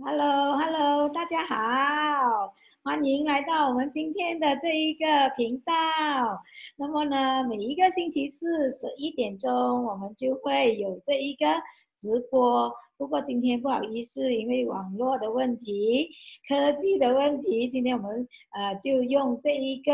Hello，Hello，大家好，欢迎来到我们今天的这一个频道。那么呢，每一个星期四十一点钟，我们就会有这一个直播。不过今天不好意思，因为网络的问题、科技的问题，今天我们呃就用这一个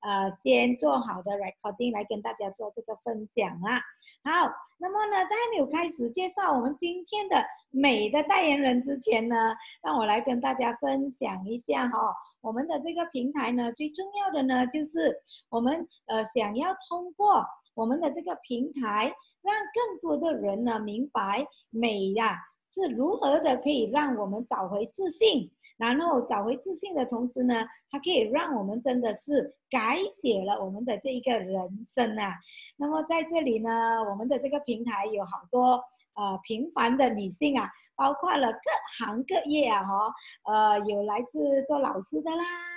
呃先做好的 recording 来跟大家做这个分享啦。好，那么呢，在没有开始介绍我们今天的美的代言人之前呢，让我来跟大家分享一下哈，我们的这个平台呢，最重要的呢，就是我们呃想要通过我们的这个平台，让更多的人呢明白美呀是如何的可以让我们找回自信。然后找回自信的同时呢，它可以让我们真的是改写了我们的这一个人生啊。那么在这里呢，我们的这个平台有好多呃平凡的女性啊，包括了各行各业啊，哈，呃，有来自做老师的啦。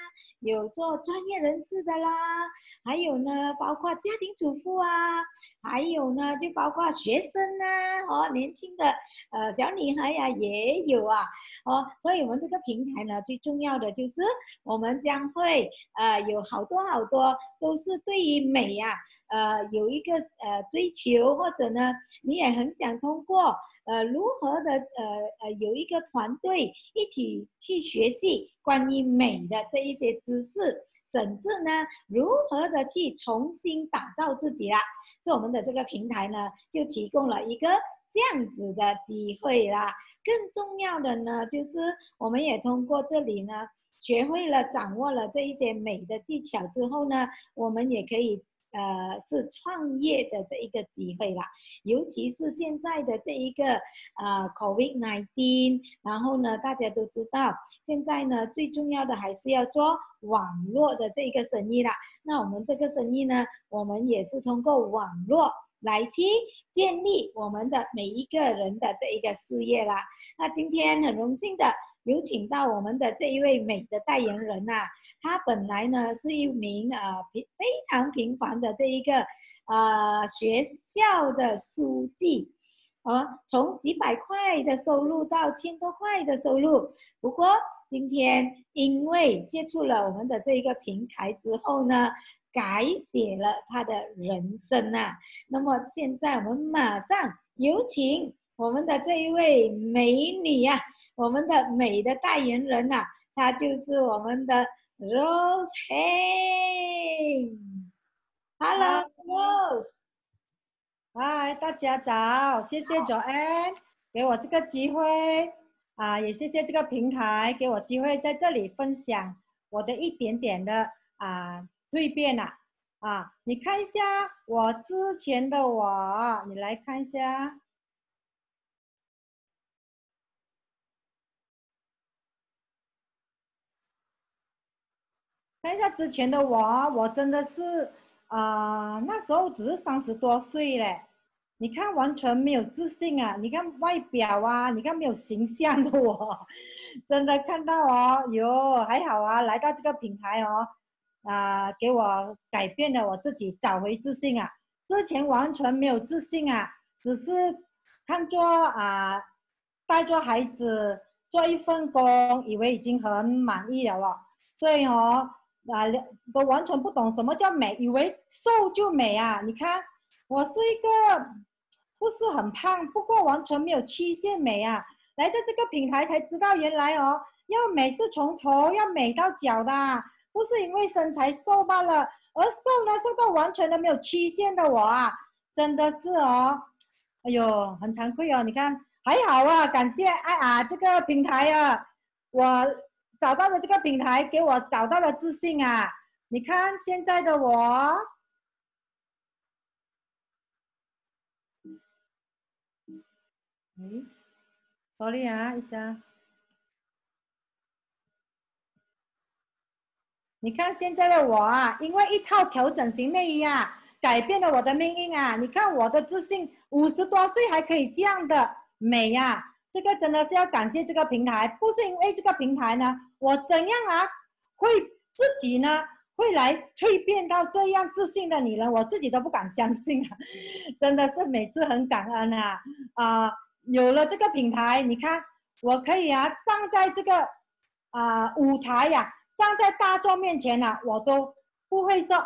有做专业人士的啦，还有呢，包括家庭主妇啊，还有呢，就包括学生呐，哦，年轻的呃小女孩呀也有啊，哦，所以我们这个平台呢，最重要的就是我们将会呃有好多好多都是对于美呀，呃有一个呃追求，或者呢，你也很想通过。呃，如何的呃呃有一个团队一起去学习关于美的这一些知识，甚至呢，如何的去重新打造自己啦？做我们的这个平台呢，就提供了一个这样子的机会啦。更重要的呢，就是我们也通过这里呢，学会了掌握了这一些美的技巧之后呢，我们也可以。呃，是创业的这一个机会啦，尤其是现在的这一个呃 COVID nineteen，然后呢，大家都知道，现在呢最重要的还是要做网络的这一个生意啦。那我们这个生意呢，我们也是通过网络来去建立我们的每一个人的这一个事业啦。那今天很荣幸的。有请到我们的这一位美的代言人呐，他本来呢是一名啊平非常平凡的这一个啊学校的书记，啊从几百块的收入到千多块的收入，不过今天因为接触了我们的这一个平台之后呢，改写了他的人生呐。那么现在我们马上有请我们的这一位美女呀。我们的美的代言人呐，他就是我们的 Rose Hey。Hello Rose。嗨，大家早，谢谢 Joanne 给我这个机会啊，也谢谢这个平台给我机会在这里分享我的一点点的啊蜕变呐啊，你看一下我之前的我，你来看一下。看一下之前的我，我真的是啊，那时候只是三十多岁嘞。你看完全没有自信啊！你看外表啊，你看没有形象的我，真的看到哦，哟，还好啊，来到这个平台哦，啊，给我改变了我自己，找回自信啊！之前完全没有自信啊，只是看做啊，带着孩子做一份工，以为已经很满意了哦，所以哦。啊，都完全不懂什么叫美，以为瘦就美啊！你看，我是一个不是很胖，不过完全没有曲线美啊。来在这个平台才知道，原来哦，要美是从头要美到脚的，不是因为身材瘦罢了，而瘦呢，瘦到完全都没有曲线的我啊，真的是哦，哎呦，很惭愧哦。你看，还好啊，感谢爱啊这个平台啊，我。找到了这个品牌，给我找到了自信啊！你看现在的我，嗯，sorry 啊，一下。你看现在的我啊，因为一套调整型内衣啊，改变了我的命运啊！你看我的自信，五十多岁还可以这样的美呀！这个真的是要感谢这个平台，不是因为这个平台呢，我怎样啊，会自己呢会来蜕变到这样自信的女人，我自己都不敢相信啊！真的是每次很感恩啊啊！有了这个平台，你看我可以啊站在这个啊舞台呀，站在大众面前呢，我都不会说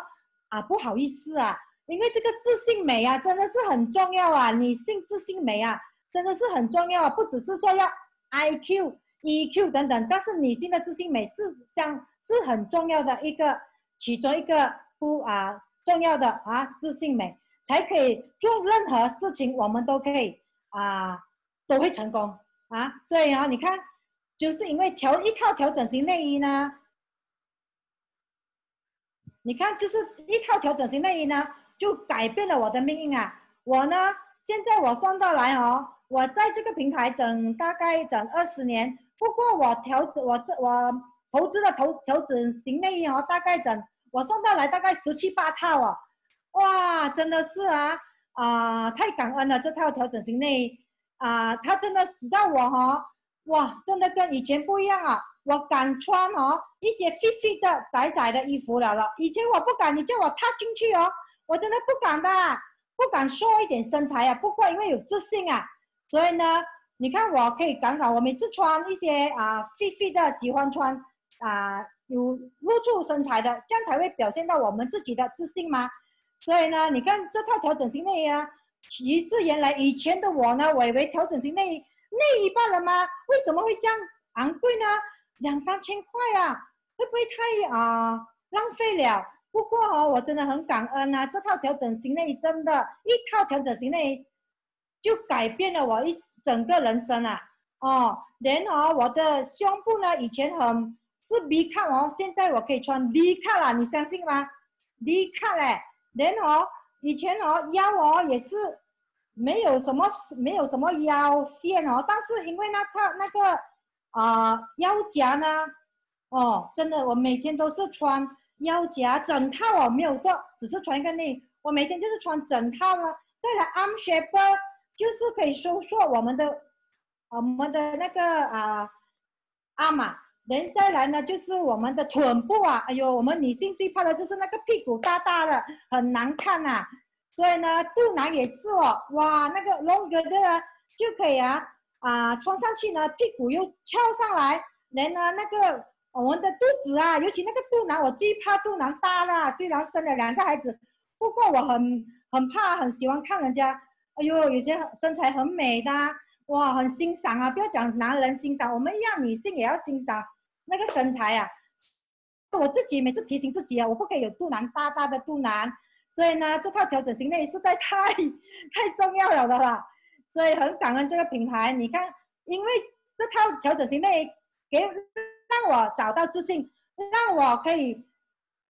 啊不好意思啊，因为这个自信美啊真的是很重要啊，女性自信美啊真的是很重要啊，不只是说要 I Q E Q 等等，但是女性的自信美是像是很重要的一个其中一个不啊重要的啊自信美。才可以做任何事情，我们都可以啊，都会成功啊。所以啊，你看，就是因为调一套调整型内衣呢，你看，就是一套调整型内衣呢，就改变了我的命运啊。我呢，现在我算到来哦，我在这个平台整大概整二十年，不过我调整我这我投资的投调整型内衣哦，大概整我算到来大概十七八套哦。哇，真的是啊啊，太感恩了！这套调整型内衣啊，它真的使到我哈，哇，真的跟以前不一样啊！我敢穿哦一些 fit fit 的窄窄的衣服了了，以前我不敢，你叫我踏进去哦，我真的不敢的，不敢说一点身材啊。不过因为有自信啊，所以呢，你看我可以敢敢，我每次穿一些啊 fit fit 的，喜欢穿啊有露出身材的，这样才会表现到我们自己的自信吗？所以呢，你看这套调整型内衣啊，其实原来以前的我呢，我以为调整型内衣内衣罢了吗？为什么会这样昂贵呢？两三千块啊，会不会太啊浪费了？不过哦，我真的很感恩啊，这套调整型内衣真的，一套调整型内衣就改变了我一整个人生啊！哦，连哦我的胸部呢，以前很是 B 卡哦，现在我可以穿 D 卡了，你相信吗？D 卡嘞！连哦，以前哦腰哦也是没有什么没有什么腰线哦，但是因为那套那个啊腰夹呢，哦，真的我每天都是穿腰夹整套哦，没有说只是穿一个内衣，我每天就是穿整套呢。再来 arm shaper 就是可以收缩我们的我们的那个啊阿玛。人再来呢，就是我们的臀部啊，哎呦，我们女性最怕的就是那个屁股大大的，很难看呐。所以呢，肚腩也是哦，哇，那个 long 的就可以啊，啊，穿上去呢，屁股又翘上来，人呢那个我们的肚子啊，尤其那个肚腩，我最怕肚腩大了。虽然生了两个孩子，不过我很很怕，很喜欢看人家，哎呦，有些身材很美的，哇，很欣赏啊。不要讲男人欣赏，我们一样女性也要欣赏。那个身材呀，我自己每次提醒自己啊，我不可以有肚腩大大的肚腩，所以呢，这套调整型内衣实在太太重要了的啦，所以很感恩这个品牌。你看，因为这套调整型内衣给让我找到自信，让我可以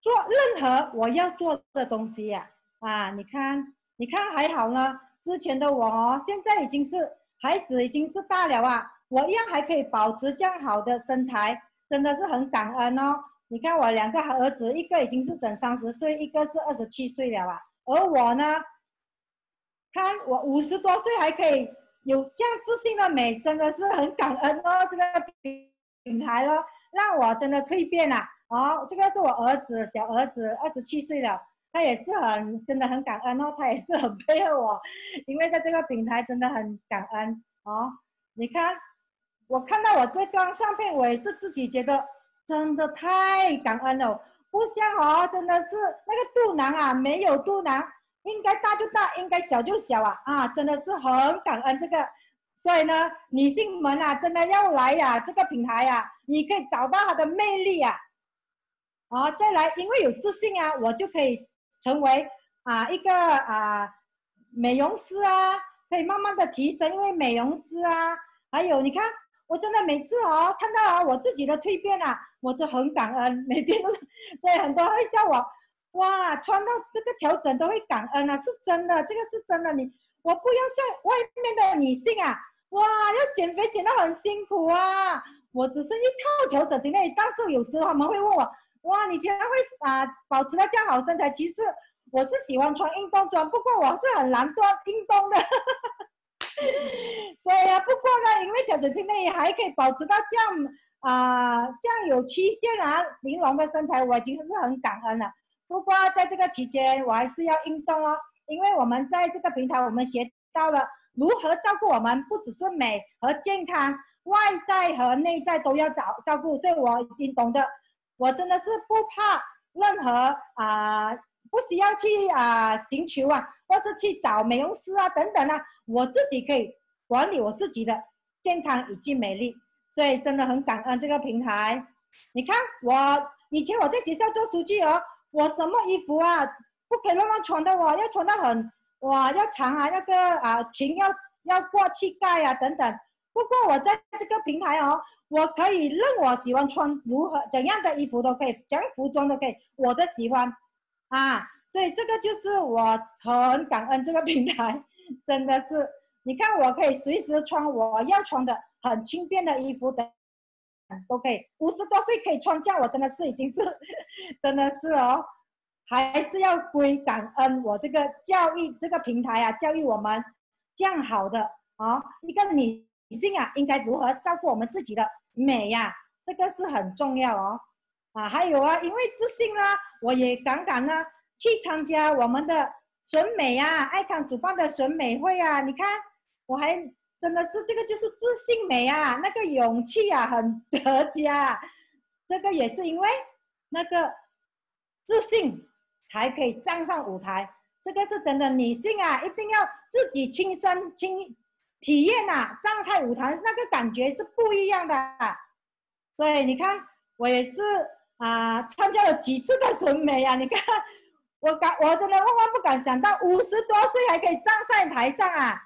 做任何我要做的东西呀。啊，你看，你看还好呢。之前的我哦，现在已经是孩子已经是大了啊，我一样还可以保持这样好的身材。真的是很感恩哦！你看我两个儿子，一个已经是整三十岁，一个是二十七岁了啊。而我呢，看我五十多岁还可以有这样自信的美，真的是很感恩哦。这个品牌咯，让我真的蜕变了。哦，这个是我儿子，小儿子二十七岁了，他也是很真的很感恩哦，他也是很配合我，因为在这个平台真的很感恩哦。你看。我看到我这张相片，我也是自己觉得真的太感恩了。不像哦，真的是那个肚腩啊，没有肚腩，应该大就大，应该小就小啊啊！真的是很感恩这个。所以呢，女性们啊，真的要来呀，这个品牌呀，你可以找到它的魅力呀。啊，再来，因为有自信啊，我就可以成为啊一个啊美容师啊，可以慢慢的提升，因为美容师啊，还有你看。我真的每次哦看到啊我自己的蜕变啊，我都很感恩，每天都是，所以很多人会笑我，哇，穿到这个调整都会感恩啊，是真的，这个是真的。你我不要像外面的女性啊，哇，要减肥减得很辛苦啊。我只是一套调整型内，但是有时候他们会问我，哇，你竟然会啊保持到这样好身材？其实我是喜欢穿运动装，不过我是很难做运动的。所以啊，不过呢，因为调整型内衣还可以保持到这样啊，这样有曲线啊、玲珑的身材，我已经是很感恩了。不过在这个期间，我还是要运动哦，因为我们在这个平台，我们学到了如何照顾我们，不只是美和健康，外在和内在都要照照顾，所以我已经懂得，我真的是不怕任何啊，不需要去啊寻求啊，或是去找美容师啊等等啊，我自己可以管理我自己的健康以及美丽，所以真的很感恩这个平台。你看我以前我在学校做书记哦，我什么衣服啊不可以乱乱穿的哦，要穿的很哇要长啊，那个啊裙要要过膝盖啊等等。不过我在这个平台哦，我可以任我喜欢穿如何怎样的衣服都可以，怎样服装都可以，我的喜欢，啊，所以这个就是我很感恩这个平台，真的是，你看我可以随时穿我要穿的很轻便的衣服的，都可以，五十多岁可以穿这样，我真的是已经是，真的是哦，还是要归感恩我这个教育这个平台啊，教育我们这样好的啊，一个。女性啊，应该如何照顾我们自己的美呀？这个是很重要哦。啊，还有啊，因为自信啦，我也敢敢呢去参加我们的选美啊，爱康主办的选美会啊。你看，我还真的是这个就是自信美啊，那个勇气啊，很得加。这个也是因为那个自信才可以站上舞台。这个是真的，女性啊，一定要自己亲身亲。体验呐，站在舞台那个感觉是不一样的。所以你看，我也是啊，参加了几次的审美呀。你看，我敢，我真的万万不敢想到，五十多岁还可以站在台上啊！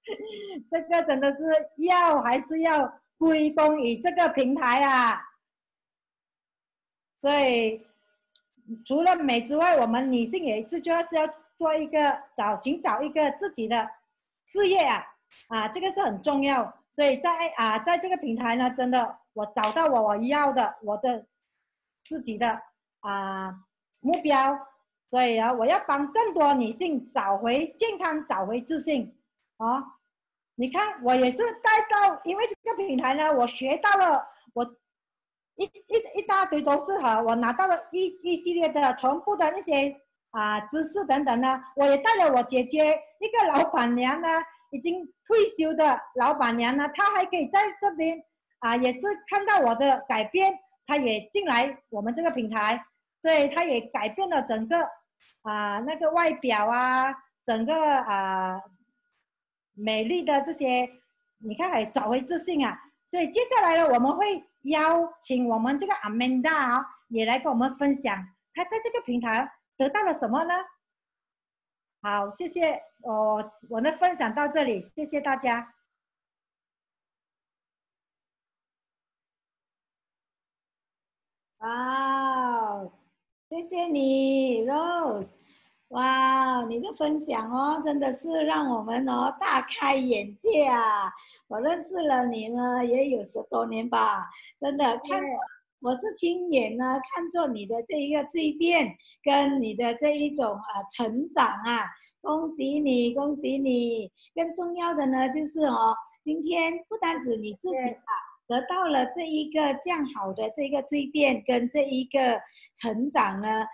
这个真的是要还是要归功于这个平台啊。所以，除了美之外，我们女性也最重要是要做一个找寻找一个自己的事业啊。啊，这个是很重要，所以在啊，在这个平台呢，真的我找到我我要的我的自己的啊目标，所以啊，我要帮更多女性找回健康，找回自信啊！你看，我也是带到，因为这个平台呢，我学到了，我一一一大堆都是哈，我拿到了一一系列的全部的那些啊知识等等呢，我也带了我姐姐一个老板娘呢。已经退休的老板娘呢，她还可以在这边啊，也是看到我的改变，她也进来我们这个平台，所以她也改变了整个啊那个外表啊，整个啊美丽的这些，你看还找回自信啊。所以接下来呢，我们会邀请我们这个 Amanda 啊，也来跟我们分享，她在这个平台得到了什么呢？好，谢谢。我我的分享到这里，谢谢大家。哇，谢谢你，Rose。哇，你的分享哦，真的是让我们哦大开眼界啊！我认识了你呢，也有十多年吧，真的看。我是亲眼呢，看着你的这一个蜕变，跟你的这一种啊成长啊，恭喜你，恭喜你！更重要的呢，就是哦，今天不单指你自己啊，得到了这一个这样好的这个蜕变跟这一个成长呢。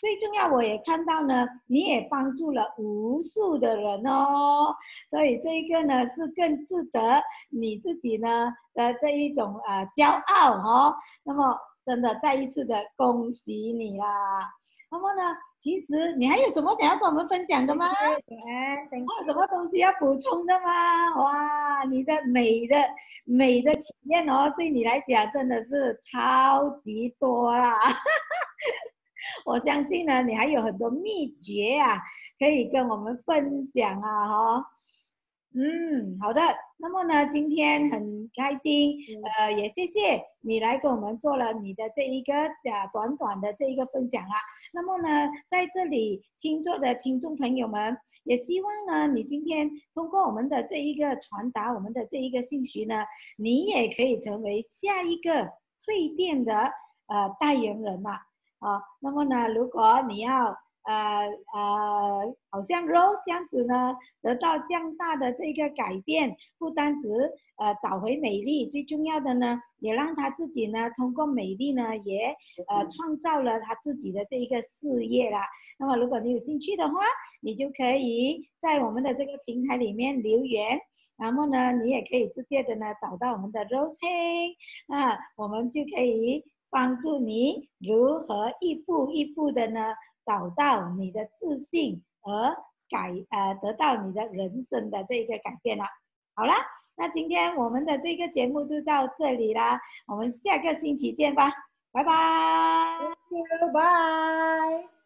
最重要，我也看到呢，你也帮助了无数的人哦，所以这一个呢是更值得你自己呢的这一种呃骄傲哦。那么真的再一次的恭喜你啦。那么呢，其实你还有什么想要跟我们分享的吗？还有什么东西要补充的吗？哇，你的美的美的体验哦，对你来讲真的是超级多啦。我相信呢，你还有很多秘诀啊，可以跟我们分享啊，哈。嗯，好的。那么呢，今天很开心，呃，也谢谢你来跟我们做了你的这一个啊短短的这一个分享啦。那么呢，在这里听座的听众朋友们，也希望呢，你今天通过我们的这一个传达，我们的这一个信息呢，你也可以成为下一个蜕变的呃代言人嘛。啊，啊那么呢，如果你要呃呃，好像 Rose 这样子呢，得到这样大的这个改变，不单只呃找回美丽，最重要的呢，也让他自己呢，通过美丽呢，也呃创造了他自己的这一个事业啦。那么如果你有兴趣的话，你就可以在我们的这个平台里面留言，然后呢，你也可以直接的呢找到我们的 Rose，啊，我们就可以帮助你如何一步一步的呢。找到你的自信，而改呃得到你的人生的这个改变了。好啦，那今天我们的这个节目就到这里啦，我们下个星期见吧，拜拜，goodbye。